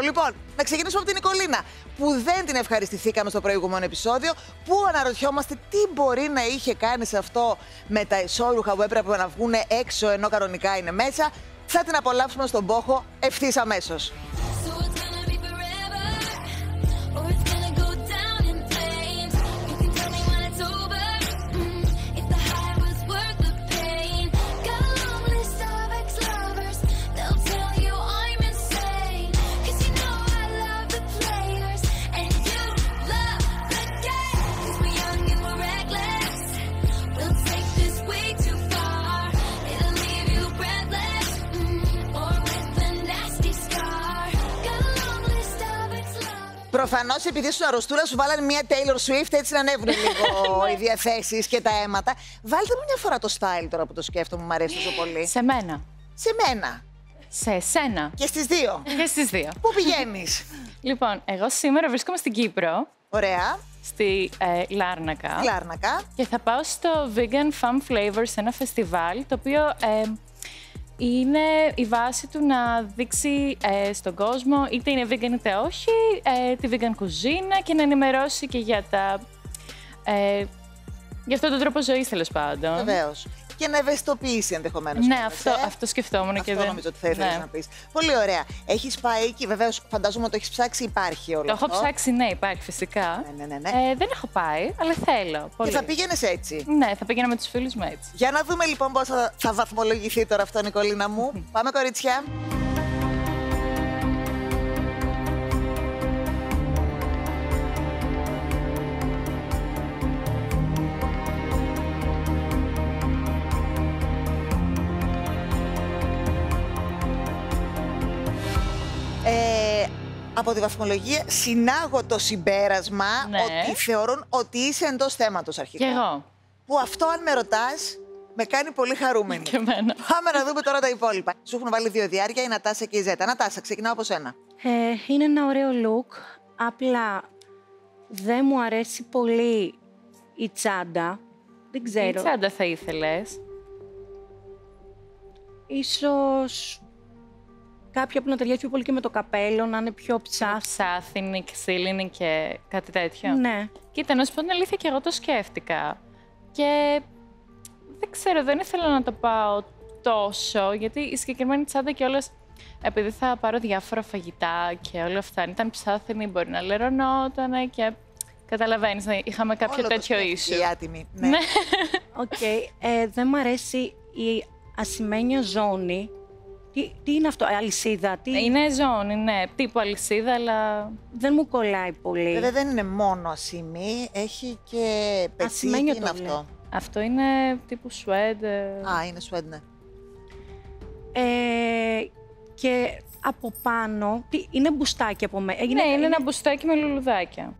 Λοιπόν, να ξεκινήσουμε από την Νικολίνα, που δεν την ευχαριστηθήκαμε στο προηγούμενο επεισόδιο, που αναρωτιόμαστε τι μπορεί να είχε κάνει σε αυτό με τα ισόρουχα που έπρεπε να βγουν έξω ενώ κανονικά είναι μέσα. Θα την απολαύσουμε στον πόχο ευθύς αμέσως. Προφανώς, επειδή σου αρρωστούρα σου βάλανε μια Taylor Swift, έτσι να ανέβουν λίγο οι διαθέσεις και τα αίματα. Βάλτε μου μια φορά το style τώρα που το σκέφτομαι, μου αρέσει τόσο πολύ. Σε μένα. Σε μένα. Σε σένα. Και στις δύο. Και στις δύο. Πού πηγαίνεις; Λοιπόν, εγώ σήμερα βρίσκομαι στην Κύπρο, Ωραία. στη ε, Λάρνακα. Λάρνακα. Και θα πάω στο Vegan Fun Flavors, ένα φεστιβάλ, το οποίο ε, είναι η βάση του να δείξει ε, στον κόσμο, είτε είναι vegan είτε όχι, ε, τη vegan κουζίνα και να ενημερώσει και για τα... Ε, για αυτόν τον τρόπο ζωής, τέλος πάντων. Βεβαίως. Και να ευαισθητοποιήσει ενδεχομένως. Ναι, αυτό, αυτό σκεφτόμουν Αυτό και δεν... νομίζω ότι θα ήθελες ναι. να πεις. Πολύ ωραία. Έχεις πάει εκεί, βεβαίως φαντάζομαι ότι το έχεις ψάξει, υπάρχει όλο Το αυτό. έχω ψάξει, ναι, υπάρχει φυσικά. Ναι, ναι, ναι, ναι. Ε, δεν έχω πάει, αλλά θέλω. Πολύ. Και θα πήγαινες έτσι; Ναι, θα πήγαινα με τους φίλους μου έτσι. Για να δούμε λοιπόν πώς θα, θα βαθμολογηθεί τώρα αυτό, Νικολίνα μου. Πάμε, κοριτσιά. Ε, από τη βαθμολογία συνάγω το συμπέρασμα Ναι. ότι θεωρούν ότι είσαι εντός θέματος αρχικά. Και εγώ. Που αυτό, αν με ρωτάς, με κάνει πολύ χαρούμενη. Και εμένα. Πάμε να δούμε τώρα τα υπόλοιπα. Σου έχουν βάλει δύο διάρκεια, η Νατάσα και η Ζέτα. Νατάσα, ξεκινάω από σένα. Ε, είναι ένα ωραίο look, απλά δεν μου αρέσει πολύ η τσάντα. Δεν Τι ξέρω. τσάντα θα ήθελες. Ίσως κάποια που να ταιριάζει πιο πολύ και με το καπέλο, να είναι πιο ψάθ. Ψάθινη, ξύλινη και κάτι τέτοιο. Ναι. Κοίτα, να σου πω την αλήθεια και εγώ το σκέφτηκα. Και δεν ξέρω, δεν ήθελα να το πάω τόσο, γιατί η συγκεκριμένη τσάντα κιόλα, επειδή θα πάρω διάφορα φαγητά και όλα αυτά, αν ήταν ψάθινη μπορεί να λερωνόταν και καταλαβαίνεις, να είχαμε κάποιο Όλο το τέτοιο σκέφτηκε ίσου. Η άτιμη. Ναι. Ναι. Οκ. Ε, δεν μου αρέσει η ασημένια ζώνη. Τι, τι είναι αυτό, αλυσίδα, τι... Είναι ζώνη, ναι, τύπου αλυσίδα, αλλά δεν μου κολλάει πολύ. Βέβαια δεν είναι μόνο ασημή, έχει και πετσί. Τι Ασημένιο είναι το αυτό; λέω. αυτό είναι τύπου σουέντ. ε, Α, είναι σουέντ, ναι. Ε, και από πάνω, τι, είναι μπουστάκι από μέσα. Ναι, είναι ένα μπουστάκι με λουλουδάκια.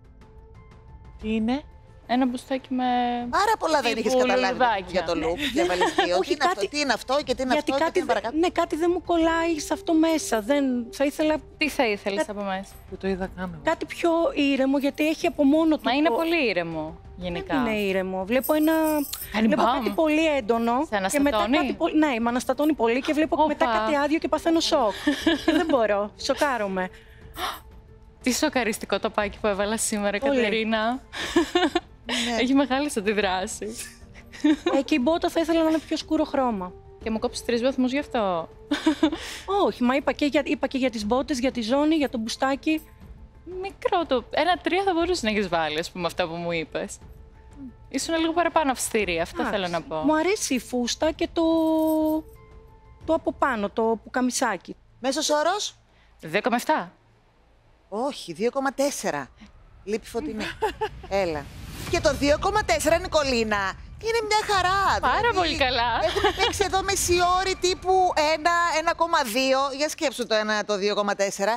Τι είναι; Ένα μπουστάκι με. Πάρα πολλά δεν Τύπου είχες καταλάβει λουλουδάκια. για το look. Για βαλιστείο. Όχι, τι, είναι αυτό, κάτι- τι είναι αυτό και τι είναι Γιατί αυτό και τι κάτι, είναι δεν- παρακάτω. ναι, κάτι δεν μου κολλάει σε αυτό μέσα. Δεν, θα ήθελα Τι θα ήθελες από μέσα; Δεν το είδα καν. εγώ. κάτι πιο ήρεμο, γιατί έχει από μόνο του. Μα είναι το- πολύ ήρεμο γενικά. Δεν είναι ήρεμο. Βλέπω ένα. Κάνει βλέπω μπαμ. κάτι πολύ έντονο. Σε και μετά αναστατώνει; κάτι πολύ. Ναι, με αναστατώνει πολύ και βλέπω Όπα. μετά κάτι άδειο και παθαίνω σοκ. Και δεν μπορώ. Σοκάρομαι. Τι σοκαριστικό τοπάκι που έβαλα σήμερα, Πολύ. Κατερίνα. Ναι. Έχει μεγάλες αντιδράσεις. ε, και η μπότα θα ήθελα να είναι πιο σκούρο χρώμα. Και μου κόψεις τρεις βαθμούς γι' αυτό. Όχι, μα είπα και, για, είπα και για τις μπότες, για τη ζώνη, για το μπουστάκι. Μικρό το. Ένα τρία θα μπορούσες να έχεις βάλει, ας πούμε, αυτά που μου είπες. Ήσουν λίγο παραπάνω αυστηρή, αυτό Εντάξει. θέλω να πω. Μου αρέσει η φούστα και το, το από πάνω, το πουκαμισάκι. Μέσος όρος; 2,7. Όχι, 2,4. Λείπει φωτεινή. Έλα. Και το 2,4 Νικολίνα είναι μια χαρά. Πάρα δηλαδή, πολύ καλά. Έχουν παίξει εδώ μεσιόρι τύπου 1, 1,2. Για σκέψου το 1, το 2,4.